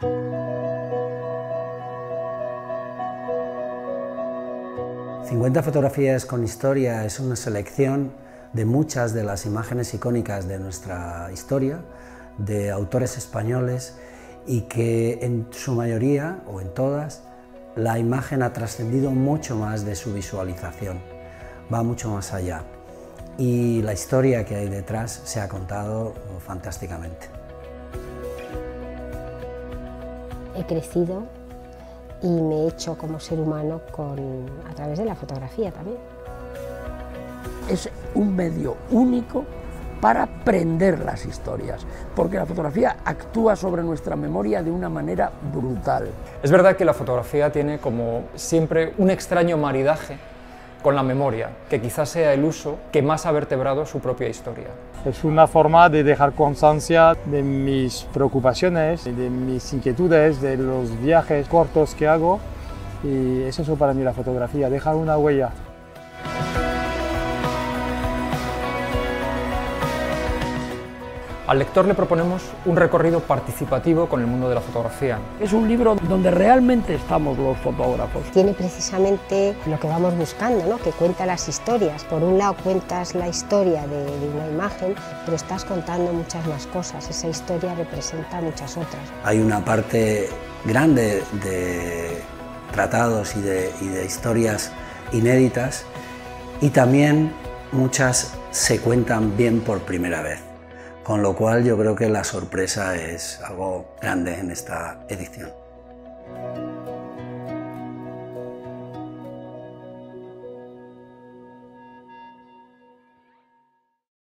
...50 fotografías con historia es una selección de muchas de las imágenes icónicas de nuestra historia, de autores españoles y que en su mayoría, o en todas, la imagen ha trascendido mucho más de su visualización, va mucho más allá y la historia que hay detrás se ha contado fantásticamente. He crecido y me he hecho como ser humano a través de la fotografía también. Es un medio único para aprender las historias, porque la fotografía actúa sobre nuestra memoria de una manera brutal. Es verdad que la fotografía tiene como siempre un extraño maridaje con la memoria, que quizás sea el uso que más ha vertebrado su propia historia. Es una forma de dejar constancia de mis preocupaciones, de mis inquietudes, de los viajes cortos que hago y es eso para mí la fotografía, dejar una huella. Al lector le proponemos un recorrido participativo con el mundo de la fotografía. Es un libro donde realmente estamos los fotógrafos. Tiene precisamente lo que vamos buscando, ¿no? que cuenta las historias. Por un lado cuentas la historia de, de una imagen, pero estás contando muchas más cosas. Esa historia representa muchas otras. Hay una parte grande de tratados y de, y de historias inéditas y también muchas se cuentan bien por primera vez. Con lo cual yo creo que la sorpresa es algo grande en esta edición.